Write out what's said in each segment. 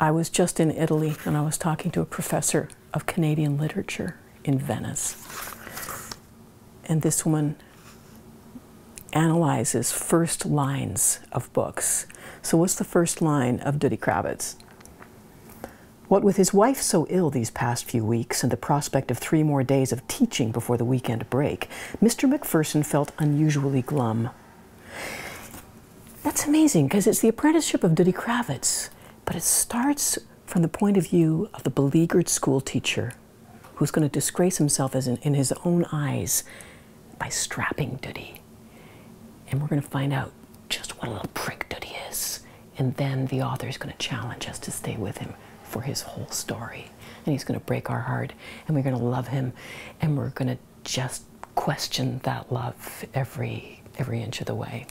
I was just in Italy and I was talking to a professor of Canadian literature in Venice. And this woman analyzes first lines of books. So, what's the first line of Duddy Kravitz? What with his wife so ill these past few weeks and the prospect of three more days of teaching before the weekend break, Mr. McPherson felt unusually glum. That's amazing because it's the apprenticeship of Duddy Kravitz, but it starts from the point of view of the beleaguered school teacher who's going to disgrace himself as in, in his own eyes by strapping Duddy. And we're going to find out just what a little prick Duddy is. And then the author is going to challenge us to stay with him for his whole story. And he's going to break our heart, and we're going to love him, and we're going to just question that love every every inch of the way.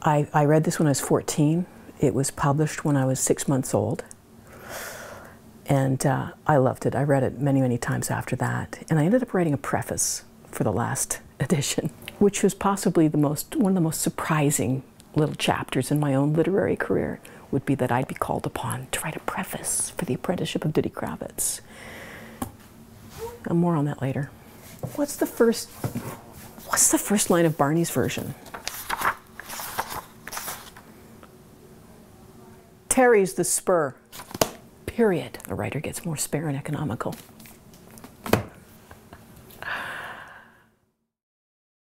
I, I read this when I was 14. It was published when I was six months old. And uh, I loved it. I read it many, many times after that. And I ended up writing a preface for the last edition, which was possibly the most, one of the most surprising little chapters in my own literary career would be that I'd be called upon to write a preface for the apprenticeship of Duddy Kravitz. And more on that later. What's the first what's the first line of Barney's version? Terry's the spur. Period. The writer gets more spare and economical.